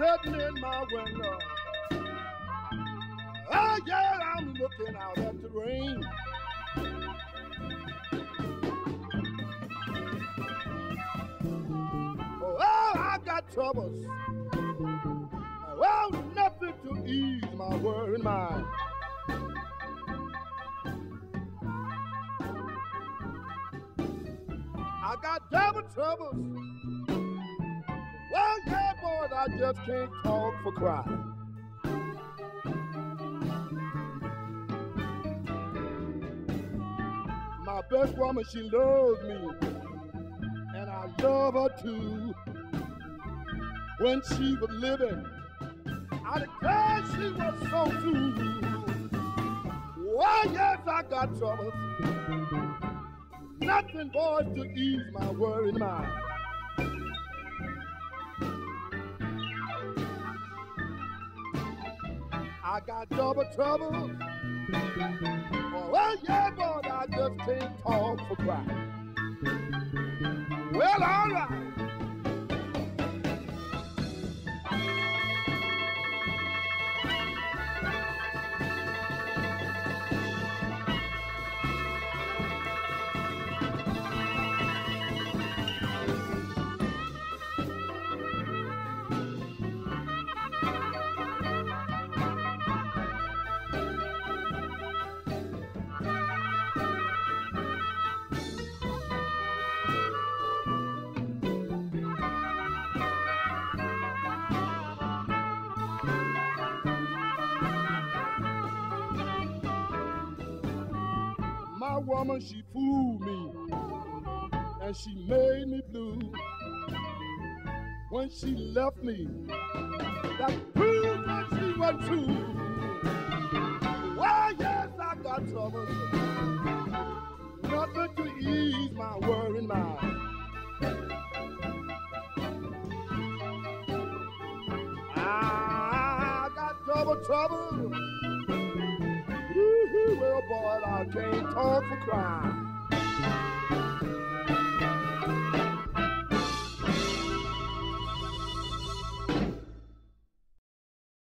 sitting in my window. Oh yeah, I'm looking out at the rain. Oh, oh I got troubles. Well, nothing to ease my worried mind. I got double troubles. I just can't talk for crying. My best woman, she loves me, and I love her too. When she was living, I declare she was so true. Why, yes, I got troubles. Nothing, boys, to ease my worried mind. I got double trouble. Well, yeah, boy, I just can't talk for crying. Well, all right. Woman, she fooled me, and she made me blue. When she left me, that proved that she was true. Why, yes, I got trouble. Nothing to ease my worried mind. I got double trouble boy, I can't talk for crying.